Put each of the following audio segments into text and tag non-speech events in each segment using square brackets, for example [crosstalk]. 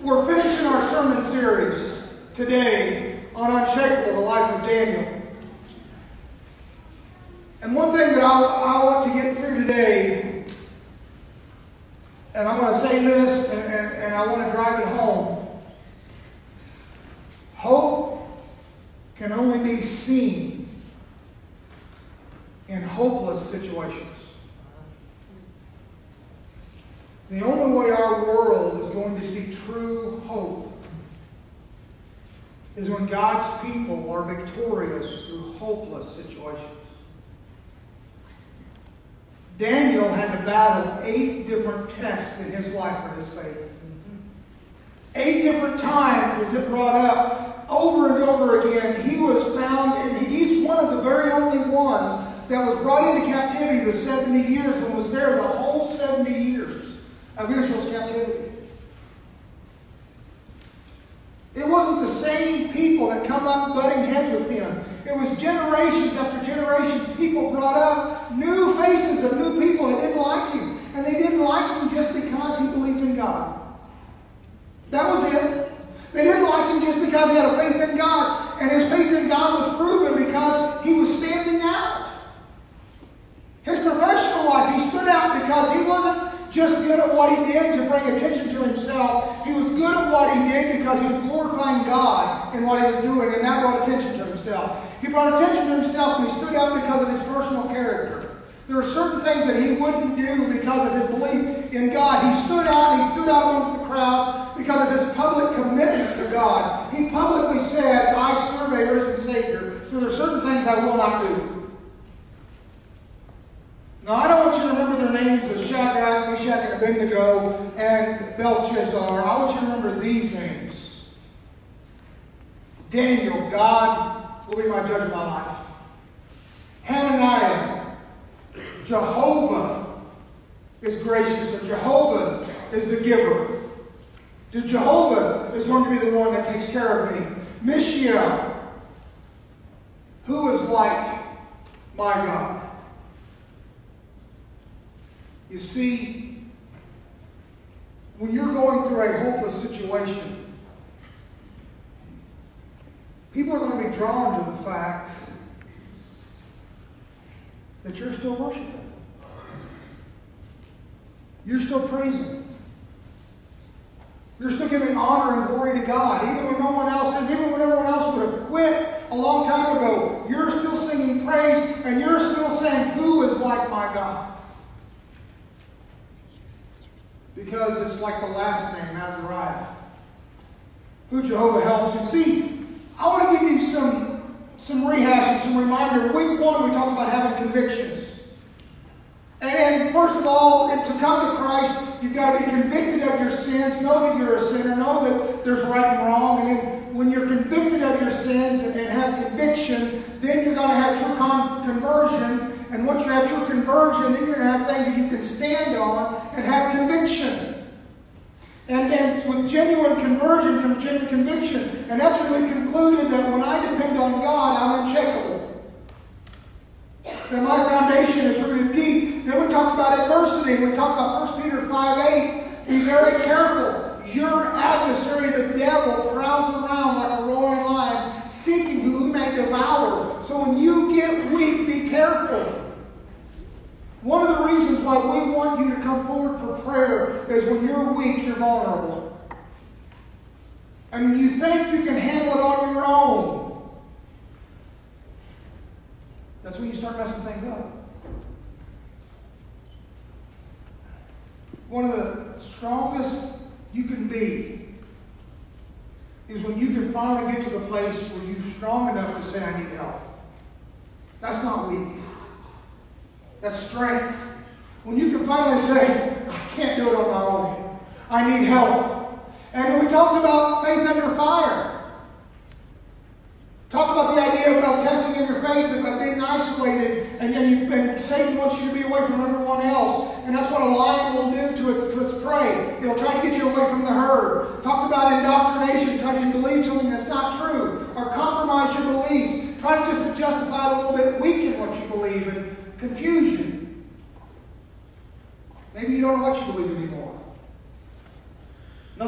We're finishing our sermon series today on Unshakable, the life of Daniel. And one thing that I, I want to get through today, and I'm going to say this, and, and, and I want to drive it home. Hope can only be seen in hopeless situations. The only way our world is going to see true hope is when God's people are victorious through hopeless situations. Daniel had to battle eight different tests in his life for his faith. Eight different times was it brought up over and over again. He was found, and he's one of the very only ones that was brought into captivity the 70 years and was there the whole 70 years of Israel's captivity. It wasn't the same up butting heads with him. It was generations after generations. People brought up new faces of new people that didn't like him. And they didn't like him just because he believed in God. That was it. They didn't like him just because he had a faith in God. And his faith in God was proven because he was standing out. His professional life, he stood out because he wasn't just good at what he did to bring attention to himself. He was good at what he did because he was glorifying God in what he was doing, and that brought attention to himself. He brought attention to himself and he stood out because of his personal character. There are certain things that he wouldn't do because of his belief in God. He stood out he stood out amongst the crowd because of his public commitment to God. He publicly said, I serve a risen Savior, so there are certain things I will not do. Now, I don't want you to remember their names as Shadrach, Abednego, and Belshazzar. I want you to remember these names. Daniel, God will be my judge of my life. Hananiah, Jehovah is gracious, and Jehovah is the giver. So Jehovah is going to be the one that takes care of me. Mishael, who is like my God? You see, when you're going through a hopeless situation, people are going to be drawn to the fact that you're still worshiping. You're still praising. You're still giving honor and glory to God, even when no one else is, even when everyone else would have quit a long time ago. You're still singing praise, and you're still saying, Who is like my God? because it's like the last name, Azariah, who Jehovah helps. And see, I want to give you some, some rehash and some reminder. Week one, we talked about having convictions. And, first of all, to come to Christ, you've got to be convicted of your sins, know that you're a sinner, know that there's right and wrong. And then when you're convicted of your sins and, and have conviction, then you're going to have true con- conversion and once you have true conversion, then you're going to have things that you can stand on and have conviction. And, and with genuine conversion genuine conviction. And that's when we concluded that when I depend on God, I'm unshakable. That my foundation is rooted deep. Then we talked about adversity. We talked about 1 Peter 5 8. Be very careful. Your adversary, the devil, prowls around like a roaring lion, seeking who he may devour. So when you get weak, be careful. One of the reasons why we want you to come forward for prayer is when you're weak, you're vulnerable. And when you think you can handle it on your own, that's when you start messing things up. One of the strongest you can be is when you can finally get to the place where you're strong enough to say, I need help. That's not weak. That's strength. When you can finally say, I can't do it on my own. I need help. And we talked about faith under fire. Talked about the idea of testing in your faith and about being isolated, and, and, you, and, Satan wants you to be away from everyone else. And that's what a lion will do to its, to its prey. It'll try to get you away from the herd. Talked about indoctrination, trying to believe something that's not true, or compromise your beliefs. Try to just justify a little bit, weaken what you believe, and confusion. Maybe you don't know what you believe anymore.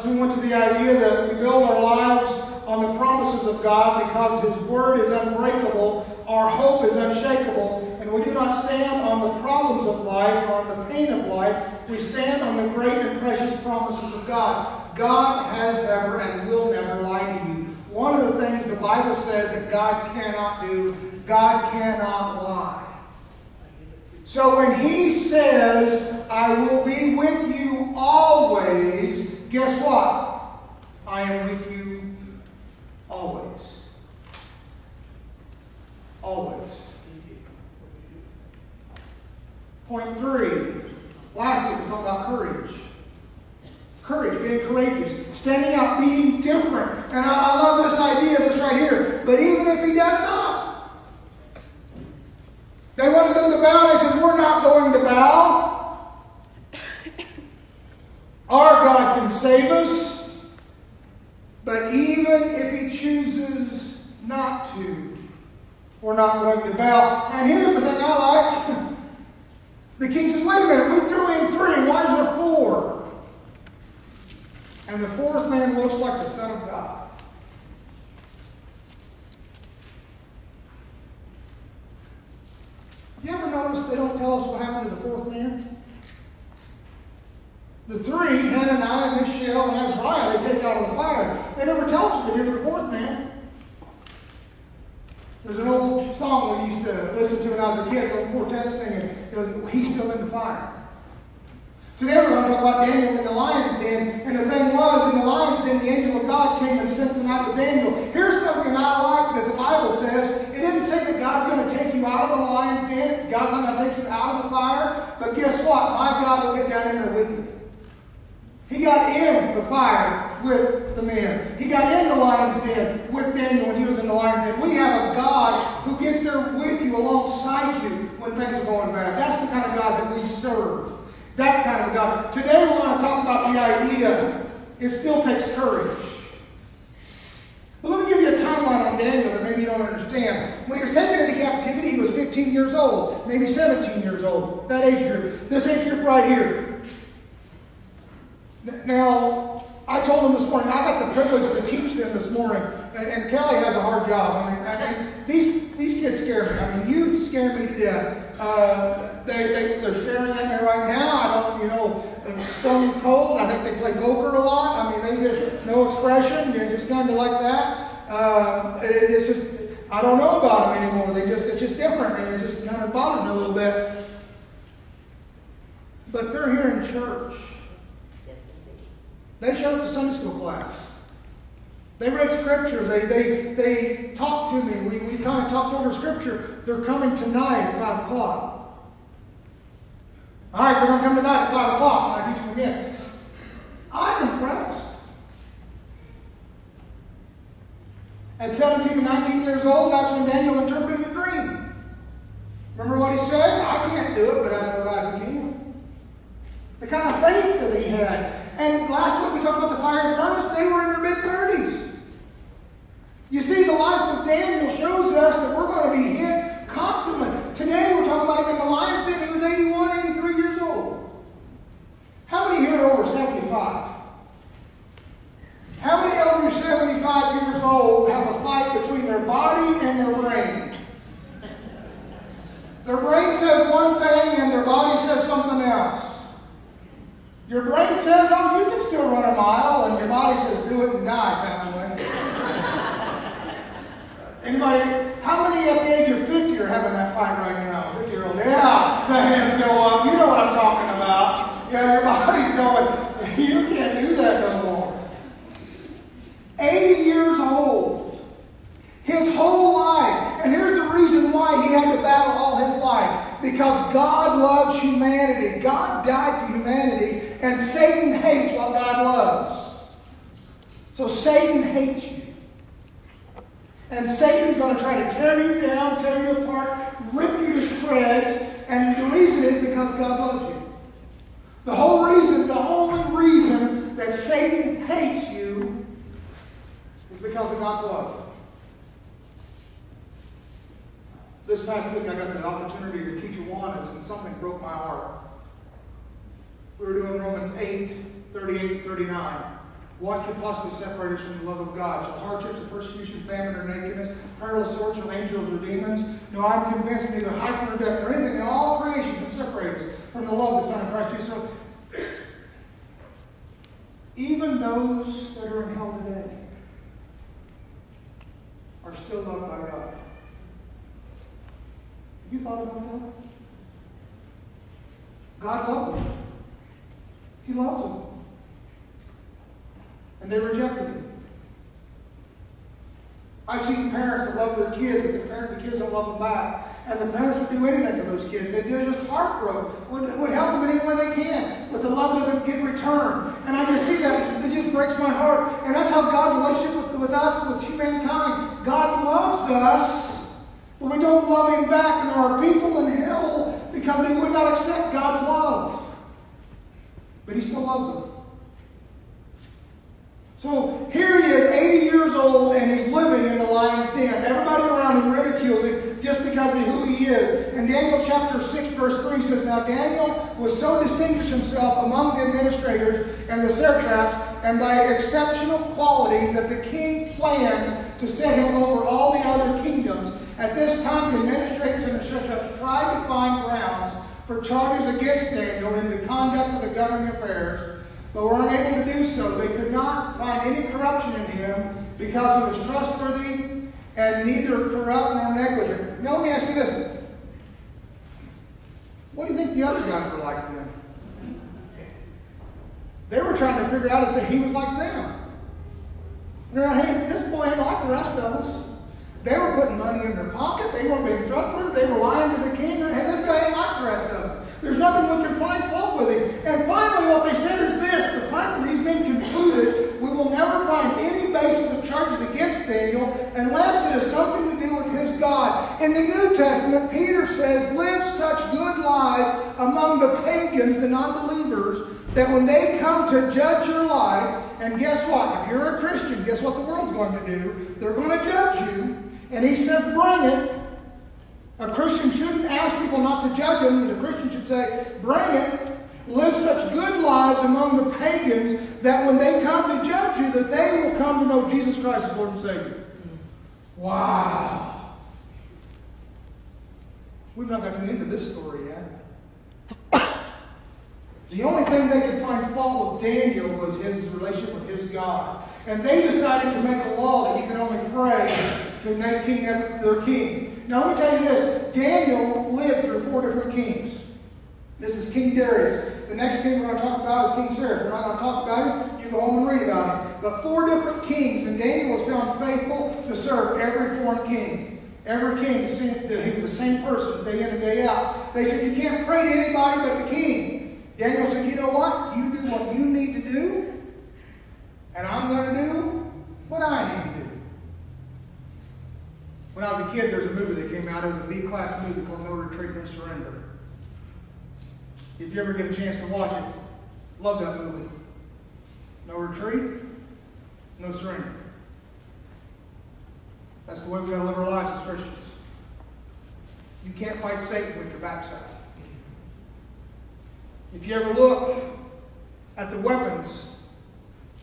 When went to the idea that we build our lives on the promises of God because His Word is unbreakable, our hope is unshakable, and we do not stand on the problems of life or on the pain of life. We stand on the great and precious promises of God. God has never and will never lie to you. One of the things the Bible says that God cannot do, God cannot lie. So when He says, I will be with you always, guess what? I am with you always. Always. Point three. Lastly, we talk about courage. Courage, being courageous, standing out, being different. And I, I love this idea, this right here. But even if he does not, they wanted them to bow. They said, We're not going to bow. Our God can save us. But even if he chooses not to, we're not going to bow. And here's the thing I like. [laughs] The king says, wait a minute, we threw in three. Why is there four? And the fourth man looks like the Son of God. You ever notice they don't tell us what happened to the fourth man? The three, Hananiah, Mishael, and Azariah, they take out of the fire. They never tell us what they did to the fourth man. There's an old song we used to listen to when I was a kid, the quartet singing. It was, He's Still in the Fire. Today we're going to talk about Daniel in the lion's den. And the thing was, in the lion's den, the angel of God came and sent them out to Daniel. Here's something I like that the Bible says. It didn't say that God's going to take you out of the lion's den. God's not going to take you out of the fire. But guess what? My God will get down in there with you. He got in the fire with the men. He got in the lion's den with Daniel when he was in the lion's den. We have a God who gets there with you, alongside you, when things are going bad. That's the kind of God that we serve. That kind of God. Today we want to talk about the idea it still takes courage. But let me give you a timeline on Daniel that maybe you don't understand. When he was taken into captivity, he was 15 years old, maybe 17 years old, that age group. This age group right here. Now, I told them this morning, I got the privilege to teach them this morning, and, and Kelly has a hard job. I mean, I these, these kids scare me. I mean, youth scare me to death. Uh, they, they, they're staring at me right now. I don't, you know, stone cold. I think they play poker a lot. I mean, they just, no expression. They're just kind of like that. Uh, it, it's just, I don't know about them anymore. They just, it's just different, and it just kind of bothers me a little bit. But they're here in church. They showed up to Sunday school class. They read scripture. They, they, they talked to me. We, we kind of talked over scripture. They're coming tonight at 5 o'clock. All right, they're going to come tonight at 5 o'clock, and I teach them again. I'm impressed. At 17 and 19 years old, that's when Daniel interpreted a dream. Remember what he said? I can't do it, but I know God can. The kind of faith that he had. And last week we talked about the fire furnace. They were in their mid 30s. You see, the life of Daniel shows us that we're going to be hit constantly. Today we're talking about him in the lion's den. He was 81, 83 years old. How many here are over 75? How many over 75 years old have a fight between their body and their brain? Their brain says one thing and their body says something else. Your brain says, oh, you can still run a mile, and your body says, do it and die, family. Anybody, how many at the age of 50 are having that fight right now? 50 year old, yeah, the hands go up. You know what I'm talking about. Yeah, your body's going, you can't do that no more. 80 years old. His whole life. And here's the reason why he had to battle all his life. Because God loves humanity. God died for humanity. And Satan hates what God loves. So Satan hates you. And Satan's going to try to tear you down, tear you apart, rip you to shreds. And the reason is because God loves you. The whole reason, the only reason that Satan hates you is because of God's love. This past week I got the opportunity to teach a Awanas, and something broke my heart. We were doing Romans 8, 38, 39. What could possibly separate us from the love of God? Shall hardships or persecution, famine or nakedness, perilous swords, shall angels or demons? No, I'm convinced neither height nor depth or anything in all creation can separate us from the love that's found in Christ Jesus. So, even those that are in hell today are still loved by God. Have you thought about that? God loved them. He loves them. They rejected him. I've seen parents that love their kids, but the, parents, the kids don't love them back. And the parents would do anything for those kids. They, they're just heartbroken. Would, would help them in any way they can. But the love doesn't get returned. And I just see that. It just breaks my heart. And that's how God's relationship with, with us, with humankind. God loves us, but we don't love Him back. And there are people in hell because they would not accept God's love. But He still loves them. So here he is, 80 years old, and he's living in the lion's den. Everybody around him ridicules him just because of who he is. And Daniel chapter 6, verse 3 says, Now Daniel was so distinguished himself among the administrators and the satraps, and by exceptional qualities that the king planned to set him over all the other kingdoms. At this time, the administrators and the satraps tried to find grounds for charges against Daniel in the conduct of the governing affairs but were unable to do so. They could not find any corruption in him because he was trustworthy and neither corrupt nor negligent. Now, let me ask you this. What do you think the other guys were like then? They were trying to figure out if he was like them. They're like, hey, this boy ain't like the rest of us. They were putting money in their pocket. They weren't being trustworthy. They were lying to the king. Hey, this guy ain't like the rest of us. There's nothing we can find fault with him. And finally, what they said is this. The finally, these men concluded, we will never find any basis of charges against Daniel unless it is something to do with his God. In the New Testament, Peter says, live such good lives among the pagans, the non-believers, that when they come to judge your life, and guess what? If you're a Christian, guess what the world's going to do? They're going to judge you. And he says, bring it. A Christian shouldn't ask people not to judge them, a Christian should say, bring it. Live such good lives among the pagans that when they come to judge you, that they will come to know Jesus Christ as Lord and Savior. Wow. We've not got to the end of this story yet. The only thing they could find fault with Daniel was his relationship with his God. And they decided to make a law that he could only pray to king their king. Now let me tell you this. Daniel lived through four different kings. This is King Darius. The next king we're going to talk about is King Cyrus. We're not going to talk about him. You go home and read about him. But four different kings, and Daniel was found faithful to serve every foreign king. Every king, he was the same person day in and day out. They said, you can't pray to anybody but the king. Daniel said, you know what? You do what you need to do, and I'm going to do what I need to do. When I was a kid, there was a movie that came out. It was a B-class movie called No Retreat, No Surrender. If you ever get a chance to watch it, love that movie. No retreat, no surrender. That's the way we got to live our lives as Christians. You can't fight Satan with your backside. If you ever look at the weapons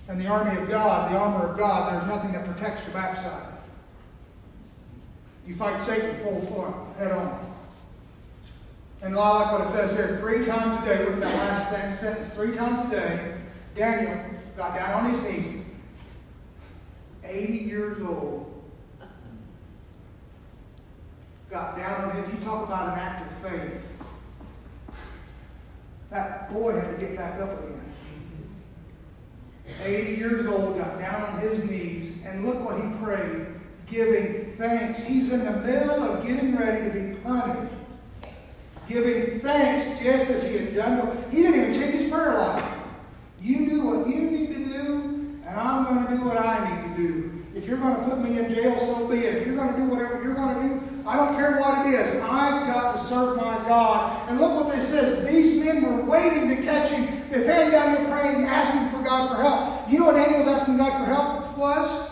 and the army of God, the armor of God, there's nothing that protects your backside. You fight Satan full front, head on. And I like what it says here. Three times a day, look at that last sentence. Three times a day, Daniel got down on his knees. 80 years old. Got down on his, knees, you talk about an act of faith. That boy had to get back up again. 80 years old, got down on his knees, and look what he prayed, giving thanks. He's in the middle of getting ready to be punished. Giving thanks just as he had done. He didn't even change his prayer life. You do what you need to do, and I'm going to do what I need to do. If you're going to put me in jail, so be it. If you're going to do whatever you're going to do, I don't care what it is. I've got to serve my God. And look what they says. These men were waiting to catch him. They found Daniel praying, asking for God for help. You know what Daniel was asking God for help was?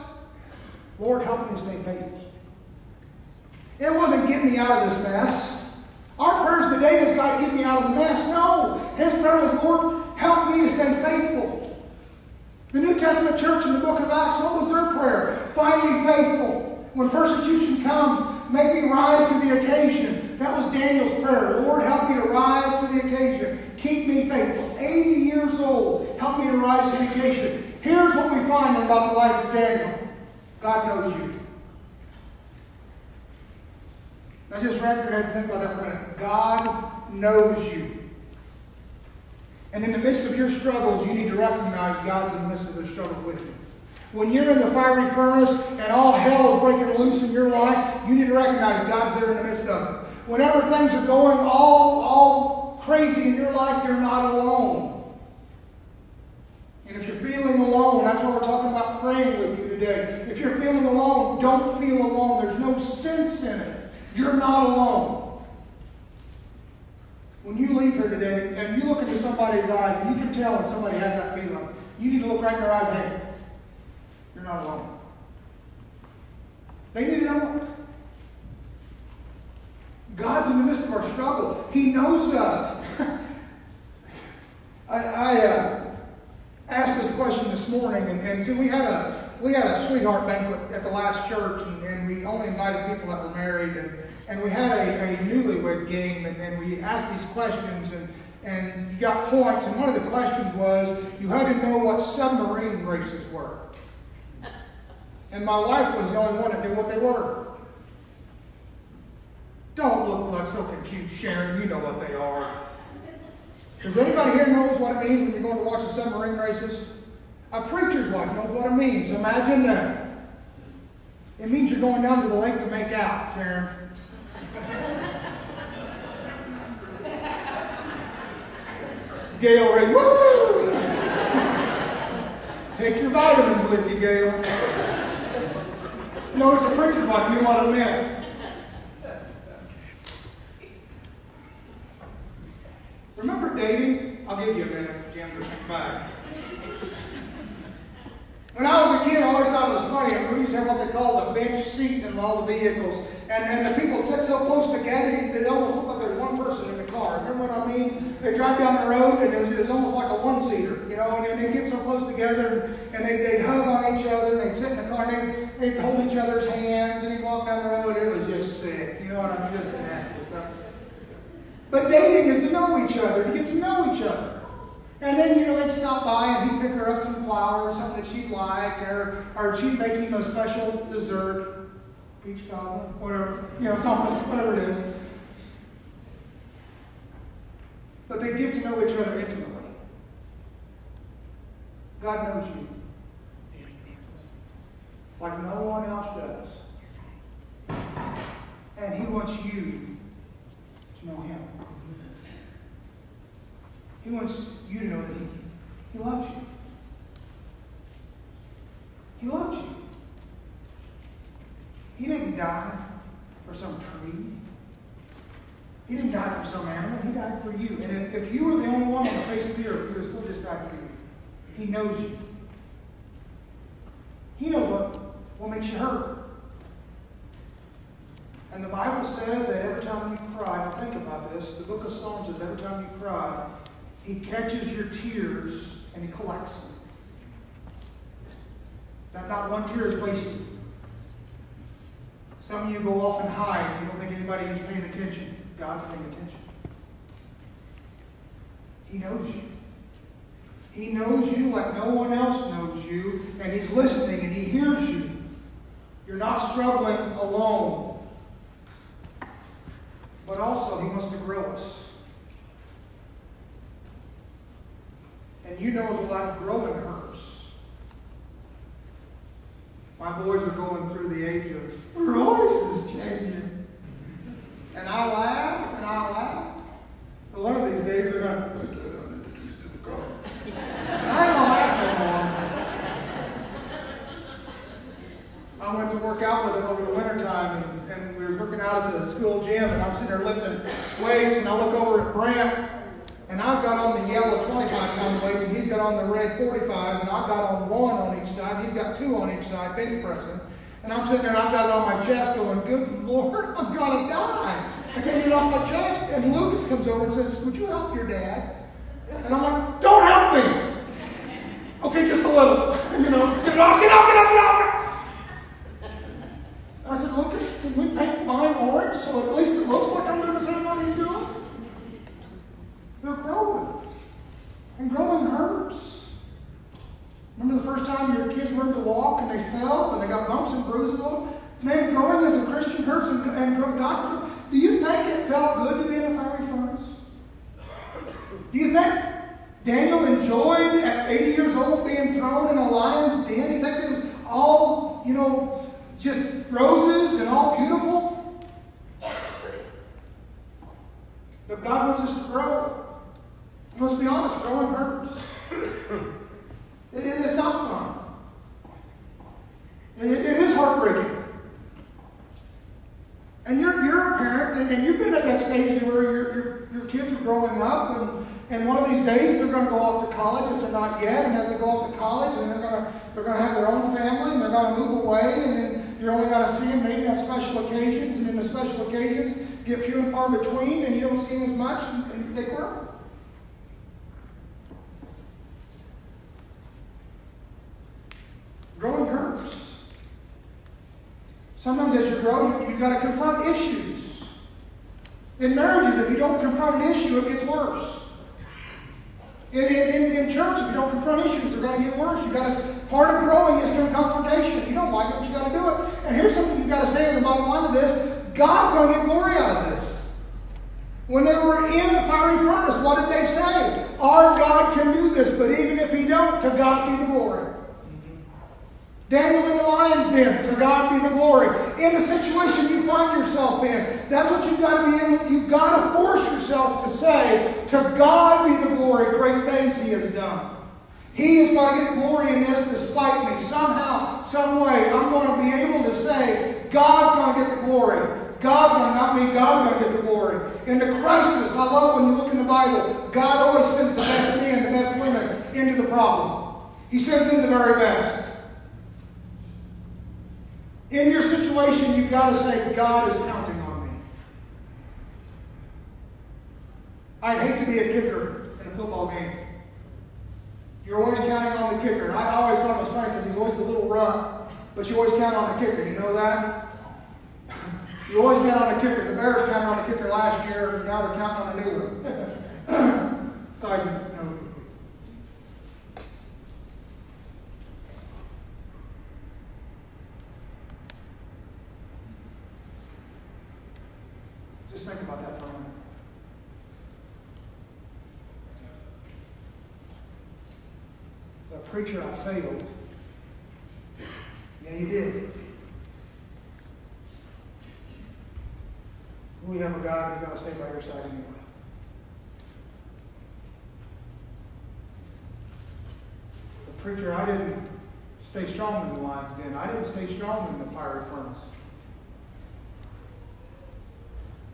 Lord, help me to stay faithful. It wasn't get me out of this mess. Our prayers today is God get me out of the mess. No. His prayer was, Lord, help me to stay faithful. The New Testament church in the book of Acts, what was their prayer? Find me faithful. When persecution comes, make me rise to the occasion. That was Daniel's prayer. Lord, help me to rise to the occasion. Keep me faithful. 80 years old, help me to rise to the occasion. Here's what we find about the life of Daniel God knows you. Now just wrap your head and think about that for a minute. God knows you. And in the midst of your struggles, you need to recognize God's in the midst of the struggle with you. When you're in the fiery furnace and all hell is breaking loose in your life, you need to recognize God's there in the midst of it. Whenever things are going all, all crazy in your life, you're not alone. And if you're feeling alone, that's what we're talking about praying with you today. If you're feeling alone, don't feel alone. There's no sense in it. You're not alone. When you leave here today and you look into somebody's eyes and you can tell when somebody has that feeling, you need to look right in their eyes and say, You're not alone. They need to know it. God's in the midst of our struggle. He knows us. [laughs] I, I uh, asked this question this morning, and, and see, we had a we had a sweetheart banquet at the last church, and, and we only invited people that were married, and and we had a, a newlywed game, and, and we asked these questions, and, and you got points. And one of the questions was you had to know what submarine races were. And my wife was the only one that knew what they were. Don't look like so confused, Sharon. You know what they are. Does anybody here knows what it means when you're going to watch the submarine races? A preacher's wife knows what it means. Imagine that. It means you're going down to the lake to make out, Sharon. Gail woo! Take your vitamins with you, Gail. Notice a preacher's wife knew what it meant. Remember dating? I'll give you a minute, Jim. When I was a kid, I always thought it was funny. We used to have what they call the bench seat in all the vehicles. And, and the people sit so close together, they almost look like there's one person in the car. Remember what I mean? They drive down the road, and it was, it was almost like a one-seater, you know, and, and they get so close together, and they, they'd hug on each other, and they'd sit in the car, and they'd, they'd hold each other's hands, and they'd walk down the road. It was just sick, you know what I mean? Just nasty stuff. But dating is to know each other, to get to know each other. And then, you know, they'd stop by and he'd pick her up some flowers, something that she'd like, or, or she'd make him a special dessert peach cobbler, whatever, you know, something, whatever it is. But they get to know each other intimately. God knows you. Like no one else does. And He wants you to know Him. He wants you to know that He, he loves you. He loves you. He didn't die for some tree. Didn't for some animal. He died for you. And if, if you were the only one on the face of the earth, he would still just die for you. He knows you. He knows what, what makes you hurt. And the Bible says that every time you cry, now think about this, the book of Psalms says every time you cry, he catches your tears and he collects them. That not one tear is wasted. Some of you go off and hide. You don't think anybody is paying attention. God's paying attention. He knows you. He knows you like no one else knows you, and He's listening and He hears you. You're not struggling alone. But also, He wants to grow us. And you know as well growing hurts. My boys are going through the age of voice is changing. And I laugh and I laugh. But one of these days they're going to to the car. And I ain't gonna laugh no more. I went to work out with them over the wintertime and, and we were working out at the school gym and I'm sitting there lifting weights and I look over at Brent and I've got on the yellow 25 pound weights, and he's got on the red 45, and I've got on one on each side, he's got two on each side, bench pressing. And I'm sitting there and I've got it on my chest going, Good Lord, I'm going to die. I can't get it off my chest. And Lucas comes over and says, Would you help your dad? And I'm like, Don't help me. Okay, just a little. [laughs] You know, get it off, get off, get off, get off. I said, Lucas, we paint mine orange so at least it looks like I'm doing the same thing you're doing? They're growing. And growing hurts. Remember the first time your kids learned to walk and they fell and they got bumps and bruises on them? Man, growing as a Christian hurts and, and God, do you think it felt good to be in a fiery furnace? Do you think Daniel enjoyed at 80 years old being thrown in a lion's den? Do you think it was all, you know, just roses and all beautiful? But God wants us to grow. Let's be honest, growing hurts. it, it's not fun. it, it is heartbreaking. And you're, you're a parent, and, and you've been at that stage where your, your, your kids are growing up, and, and one of these days they're going to go off to college if they're not yet, and as they go off to college, and they're going to, they're going to have their own family, and they're going to move away, and you're only going to see them maybe on special occasions, and then the special occasions get few and far between, and you don't see them as much, and, they grow. Growing hurts. Sometimes as you grow, you've got to confront issues. In marriages, if you don't confront an issue, it gets worse. In, in, in, church, if you don't confront issues, they're going to get worse. You've got to, part of growing is through confrontation. You don't like it, but you got to do it. And here's something you've got to say in the bottom line of this God's going to get glory out of this. When they were in the fiery furnace, what did they say? Our God can do this, but even if He don't, to God be the glory. Daniel in the lion's den, to God be the glory. In the situation you find yourself in, that's what you've got to be able, you've got to force yourself to say, to God be the glory, great things he has done. He is going to get glory in this despite me. Somehow, some way, I'm going to be able to say, God's going to get the glory. God's going to, not me, God's going to get the glory. In the crisis, I love when you look in the Bible, God always sends the best men, the best women into the problem. He sends in the very best. In your situation, you've got to say, God is counting on me. I'd hate to be a kicker in a football game. You're always counting on the kicker. I always thought it was funny because he's always a little rough, but you always count on the kicker. You know that? [laughs] you always count on the kicker. The Bears counted on the kicker last year, and now they're counting on a new one. Side note. Just think about that for a minute. The preacher, I failed. Yeah, you did. We have a God who's going to stay by your side anyway. The preacher, I didn't stay strong in the lion's den. I didn't stay strong in the fiery furnace.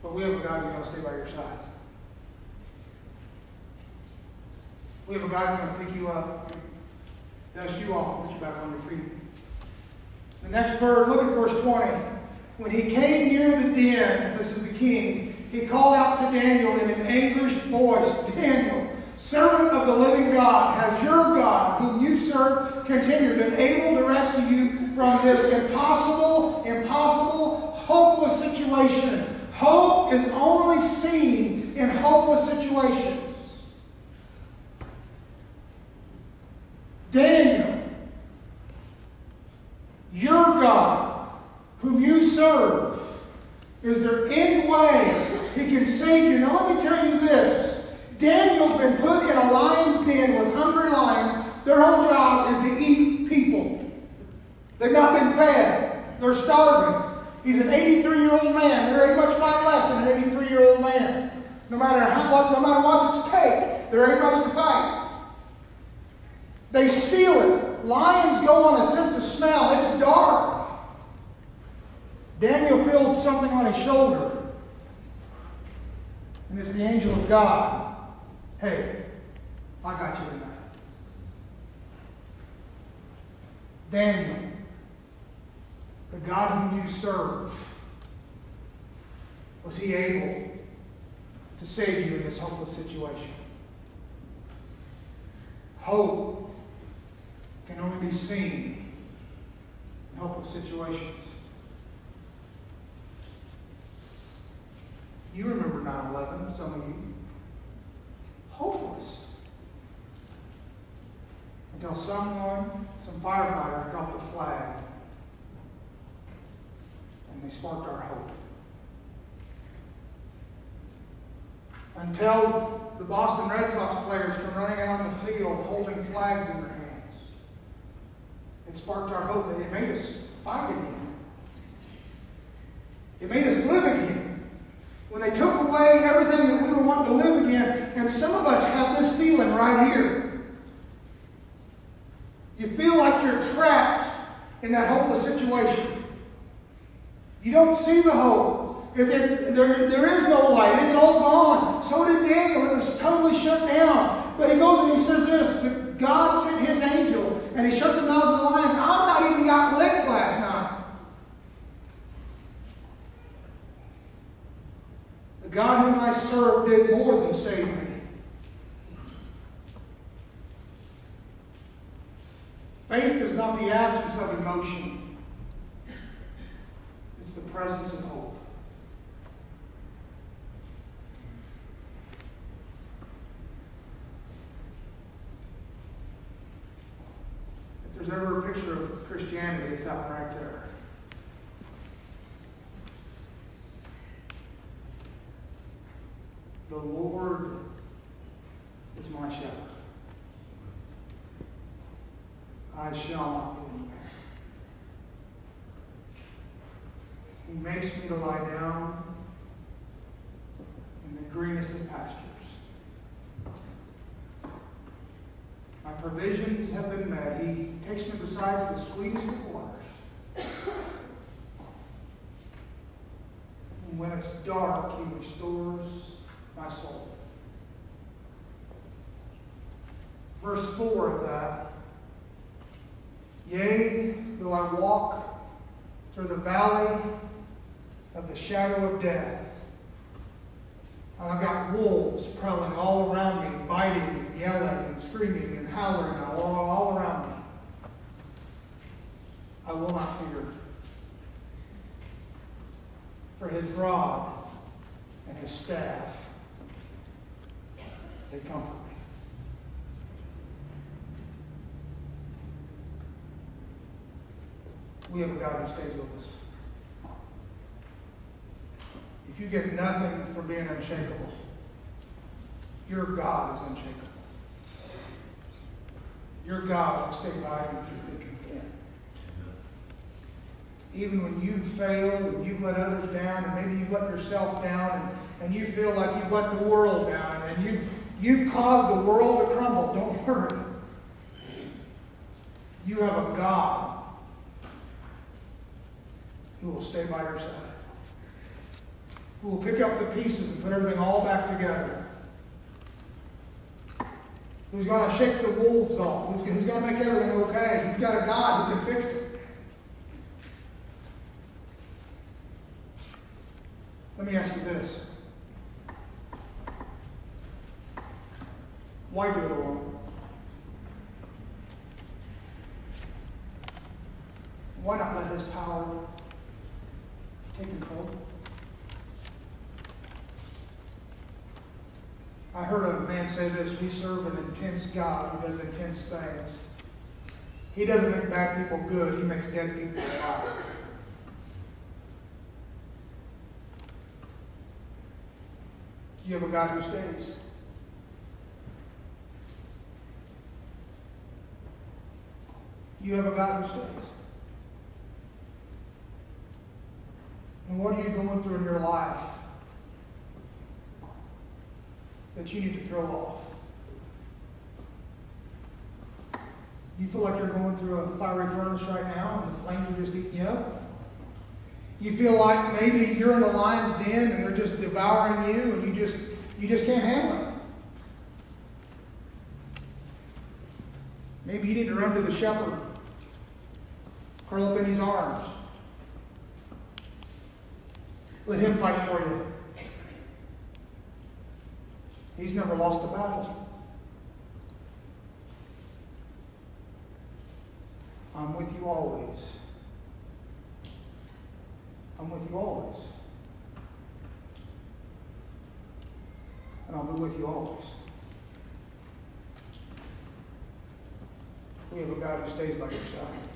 But we have a God who's going to stay by your side. We have a God who's going to pick you up, dust you off, put you back on your feet. The next verse, look at verse 20. When he came near the den, this is the king, he called out to Daniel in an anguished voice, Daniel, servant of the living God, has your God, whom you serve, continued, been able to rescue you from this impossible, impossible, hopeless situation? Hope is only seen in hopeless situations. Daniel, your God, whom you serve, is there any way he can save you? Now, let me tell you this Daniel's been put in a lion's den with hungry lions. Their whole job is to eat people. They've not been fed, they're starving. He's an 83-year-old man. There ain't much fight left in an 83-year-old man. No matter how what, no matter what's at stake, there ain't much to fight. They seal it. Lions go on a sense of smell. It's dark. Daniel feels something on his shoulder. And it's the angel of God. Hey, I got you tonight. Daniel, the God whom you serve, was he able to save you in this hopeless situation? Hope can only be seen in hopeless situations. You remember 9 11, some of you. Hopeless. Until someone, some firefighter, dropped a flag and they sparked our hope. Until the Boston Red Sox players come running out on the field holding flags in their hands. It sparked our hope and it made us fight again. It made us live again. When they took away everything that we were wanting to live again, and some of us have this feeling right here. You feel like you're trapped in that hopeless situation. You don't see the hope. It, it, there, there is no light. It's all gone. So did Daniel. It was totally shut down. But he goes and he says this God sent his angel and he shut the mouths of the lions. I've not even got licked last night. The Whom did more than save me. Faith is not the absence of emotion, it's the presence of hope. If there's ever a picture of Christianity, it's that right there. The Lord is my shepherd. I shall not be in He makes me to lie down in the greenest of pastures. My provisions have been met. He takes me beside the sweetest of waters. And when it's dark, He restores my soul. Verse 4 of that Yea, though I walk through the valley of the shadow of death, and I've got wolves prowling all around me, biting and yelling and screaming and howling all, all around me. I will not fear. For his rod and his staff, they comfort me. We have a God who stays with us. If you get nothing from being unshakable, your God is unshakable. Your God will stay by you through thick and thin. Even when you've failed and you've let others down, and maybe you've let yourself down, and, and you feel like you've let the world down, and you've, you've caused the world to crumble, don't worry. You have a God who will stay by your side, who will pick up the pieces and put everything all back together, who's going to shake the wolves off, who's, who's going to make everything okay. You've got a God who can fix it. Let me ask you this. Why do it alone? Why not let his power take control? I heard a man say this we serve an intense God who does intense things. He doesn't make bad people good, he makes dead people alive. You have a God who stays. You have a God who stays. And what are you going through in your life that you need to throw off? You feel like you're going through a fiery furnace right now and the flames are just eating you up? You feel like maybe you're in a lion's den and they're just devouring you and you just you just can't handle it. Maybe you need to run to the shepherd. Curl up in his arms. Let him fight for you. He's never lost a battle. I'm with you always. I'm with you always. And I'll be with you always. We have a God who stays by your side.